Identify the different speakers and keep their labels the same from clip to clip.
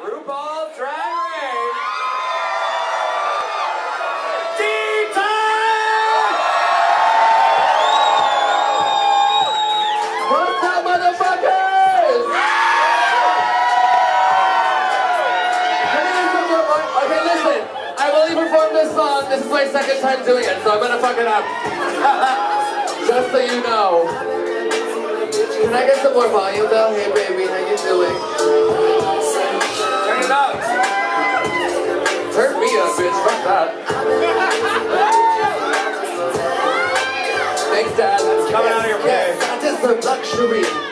Speaker 1: RuPaul's Drag Race.
Speaker 2: What's up, motherfuckers? Okay, listen. I've this song. This is my second time doing it, so I'm gonna fuck it up. Just so you know. Can I get some more volume though? Hey baby, how you doing? Luxury.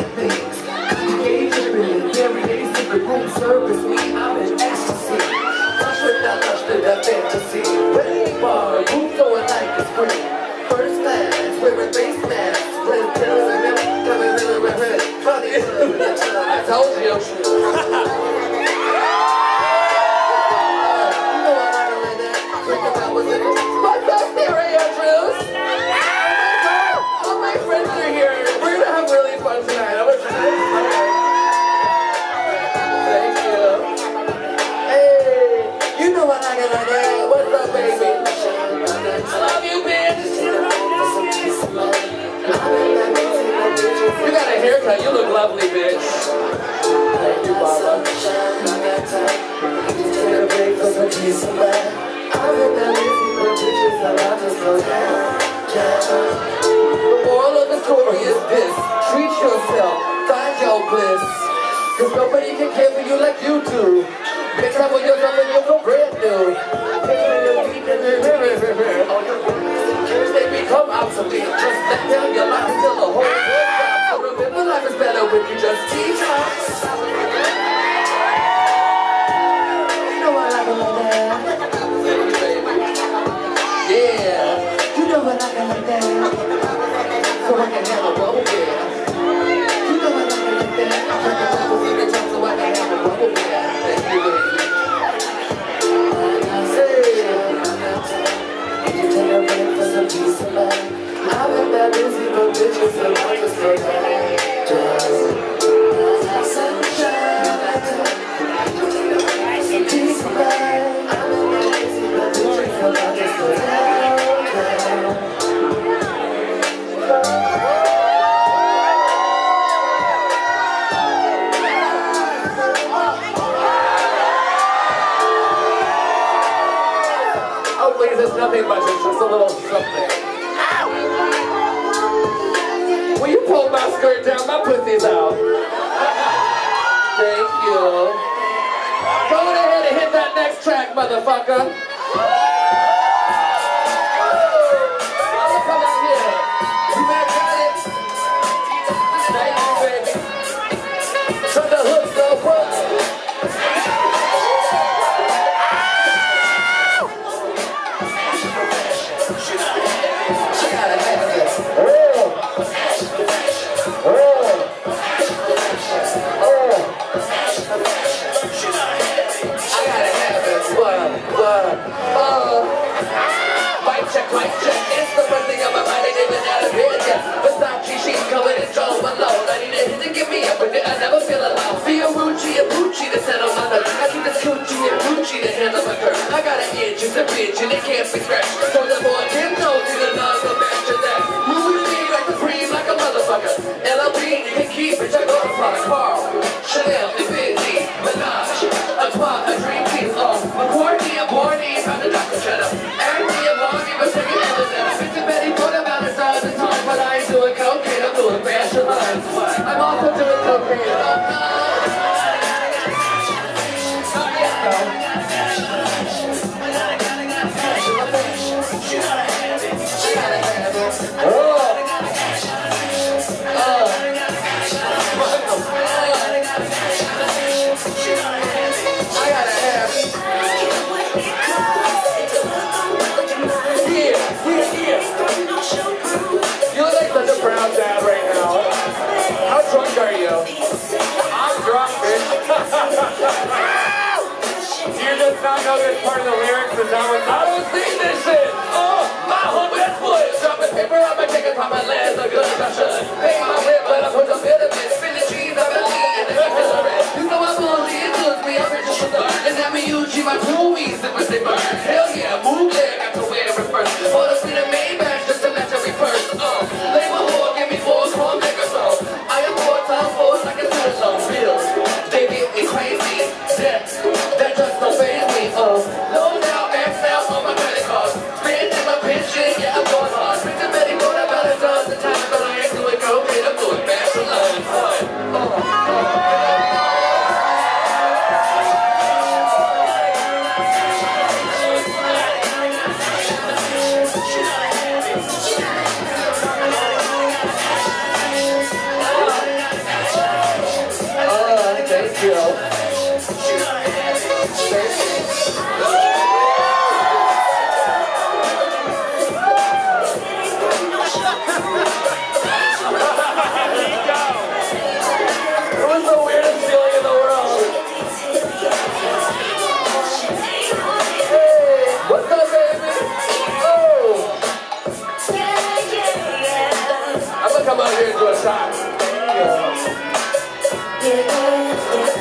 Speaker 2: it. What's up, stereo juice? All my friends are here. We're gonna have really fun tonight. Haircut. You look lovely, bitch. Thank you, Mama. The moral of the story is this. Treat yourself. Find your bliss. Cause nobody can care for you like you do. Make time for yourself and you'll go brand new. Your they become obsolete. I've been that. I busy, but bitches are not just so Just nothing much. It's just a little something. Will you pull my skirt down? My pussy's out. Thank you. Go ahead and hit that next track, motherfucker. It's the first thing my mind. Even out of bed yet. Versace, she's covered in Jo Malone. I need a to get me up it. I never feel alone. And Pucci to settle my. I Gucci and Gucci to handle my curves. I got an itch, it's a bitch, and it can't be scratched. So the boy
Speaker 3: just not know this part of the lyrics? Is that what
Speaker 1: I don't see this shit. Oh, my home is wood. Dropping paper, I'ma take it from my land, the good as I should. My rent, but I put the vitamins. Spin the cheese, I believe in the it I'm. And me my say burn. Hell yeah, move there, gonna come out here and do a shot yeah,
Speaker 4: yeah.